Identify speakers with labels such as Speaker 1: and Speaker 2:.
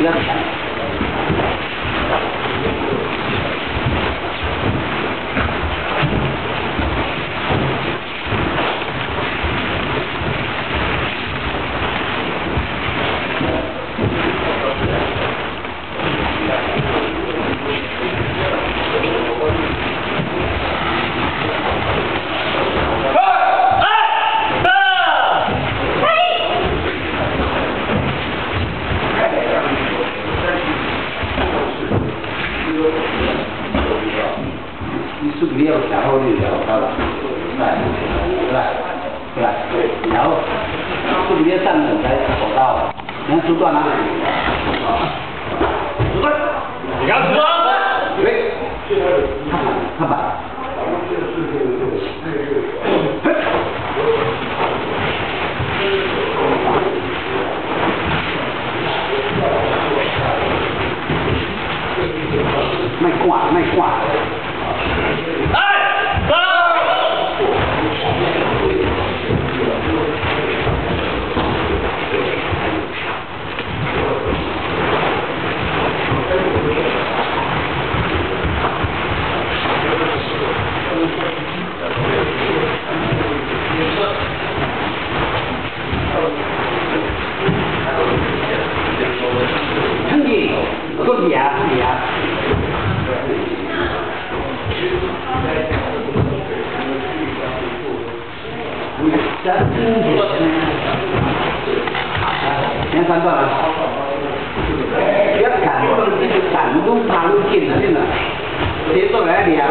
Speaker 1: لا. sức liêu xã hội thì hiểu không là là là hiểu sức liêu sang được cái khổ đau nên chú toàn ăn chú toàn gặp vợ đấy thằng bạn mày quả mày quả Good à yeah. That's à Nhân dân bảo là Nhất cả những con chữ sản cũng phá luôn chỉnh là thế nào Thế tôi phải là gì à?